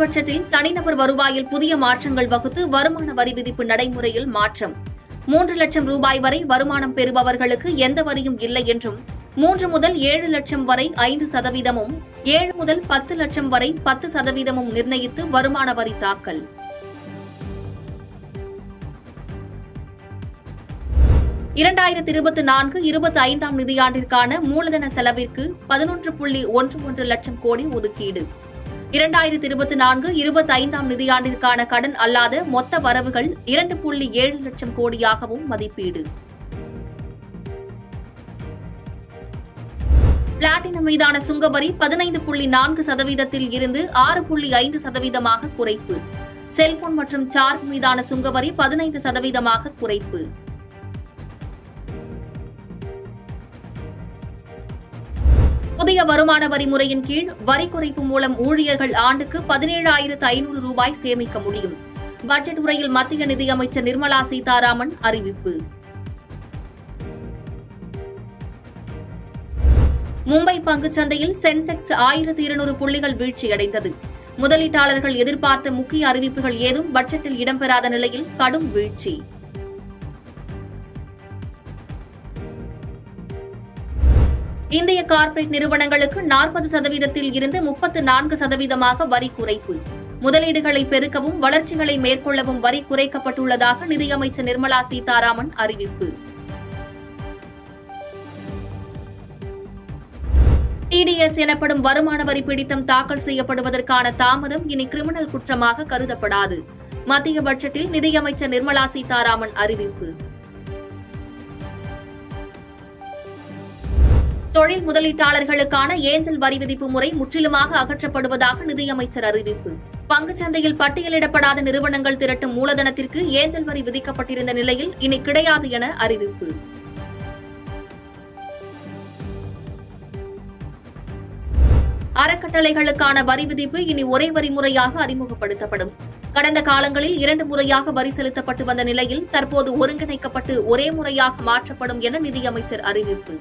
பட்ஜெட்டில் தனிநபர் வருவாயில் புதிய மாற்றங்கள் வகுத்து வருமான வரி விதிப்பு நடைமுறையில் மாற்றம். மூன்று லட்சம் ரூபாய் வரை வருமானம் பெறுபவர்களுக்கு எந்த வரியும் இல்லை என்றும் மூன்று முதல் ஏழு லட்சம் வரை ஐந்து சதவீதமும் ஏழு முதல் பத்து லட்சம் வரை பத்து சதவீதமும் நிர்ணயித்து வருமான வரி தாக்கல். இரண்டாயிரத்தி இருபத்தி நான்கு இருபத்தி ஐந்தாம் நிதியாண்டிற்கான மூலதன செலவிற்கு பதினொன்று புள்ளி ஒன்று ஒன்று லட்சம் கோடி ஒதுக்கீடு. இரண்டாயிரத்தி இருபத்தி நான்கு இருபத்தி ஐந்தாம் நிதியாண்டிற்கான கடன் அல்லாத மொத்த வரவுகள் இரண்டு புள்ளி ஏழு லட்சம் கோடியாகவும் மதிப்பீடு. பிளாட்டினம் மீதான சுங்கவரி பதினைந்து புள்ளி நான்கு சதவீதத்தில் இருந்து ஆறு புள்ளி ஐந்து சதவீதமாக குறைப்பு. செல்போன் மற்றும் சார்ஜ் மீதான சுங்கவரி பதினைந்து சதவீதமாக குறைப்பு. புதிய வருமான வரி முறையின் கீழ் வரி குறைப்பு மூலம் ஊழியர்கள் ஆண்டுக்கு பதினேழாயிரத்து ஐநூறு ரூபாய் சேமிக்க முடியும். பட்ஜெட் உரையில் மத்திய நிதியமைச்சர் நிர்மலா சீதாராமன் அறிவிப்பு. மும்பை பங்குச் சந்தையில் சென்செக்ஸ் ஆயிரத்து இருநூறு புள்ளிகள் வீழ்ச்சியடைந்தது. முதலீட்டாளர்கள் எதிர்பார்த்த முக்கிய அறிவிப்புகள் ஏதும் பட்ஜெட்டில் இடம்பெறாத நிலையில் கடும் வீழ்ச்சி. இந்திய கார்ப்பரேட் நிறுவனங்களுக்கு நாற்பது சதவீதத்தில் இருந்து முப்பத்து நான்கு சதவீதமாக வரி குறைப்பு. முதலீடுகளை பெருக்கவும் வளர்ச்சிகளை மேற்கொள்ளவும் வரி குறைக்கப்பட்டுள்ளதாக நிதியமைச்சர் நிர்மலா சீதாராமன் அறிவிப்பு. டிடிஎஸ் எனப்படும் வருமான வரி பிடித்தம் தாக்கல் செய்யப்படுவதற்கான தாமதம் இனி கிரிமினல் குற்றமாக கருதப்படாது. மத்திய பட்ஜெட்டில் நிதியமைச்சர் நிர்மலா சீதாராமன் அறிவிப்பு. தொழில் முதலீட்டாளர்களுக்கான ஏஞ்சல் வரி விதிப்பு முறை முற்றிலுமாக அகற்றப்படுவதாக நிதியமைச்சர் அறிவிப்பு. பங்குச்சந்தையில் பட்டியலிடப்படாத நிறுவனங்கள் திரட்டும் மூலதனத்திற்கு ஏஞ்சல் வரி விதிக்கப்பட்டிருந்த நிலையில் இனி கிடையாது என அறிவிப்பு. அறக்கட்டளைகளுக்கான வரி விதிப்பு இனி ஒரே வரி முறையாக அறிமுகப்படுத்தப்படும். கடந்த காலங்களில் இரண்டு முறையாக வரி செலுத்தப்பட்டு வந்த நிலையில் தற்போது ஒருங்கிணைக்கப்பட்டு ஒரே முறையாக மாற்றப்படும் என நிதியமைச்சர் அறிவிப்பு.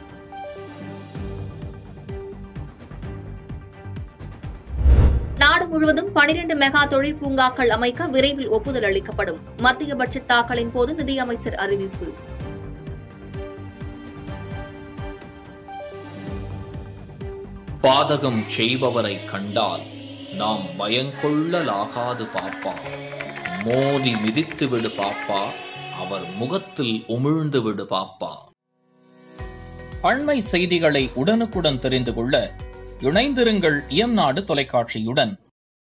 முழுவதும் பனிரெண்டு மெகா தொழிற்பூங்காக்கள் அமைக்க விரைவில் ஒப்புதல் அளிக்கப்படும். மத்திய பட்ஜெட் தாக்கலின் போது நிதியமைச்சர் அறிவிப்பு. பாதகம் செய்பவரை கண்டால் நாம் பயங்கொள்ளலாகாது பாப்பா. மோதி மிதித்து விடு பாப்பா. அவர் முகத்தில் உமிழ்ந்து விடு பாப்பா. அண்மை செய்திகளை உடனுக்குடன் தெரிந்து கொள்ள இணைந்திருங்கள் இயம்நாடு தொலைக்காட்சியுடன்.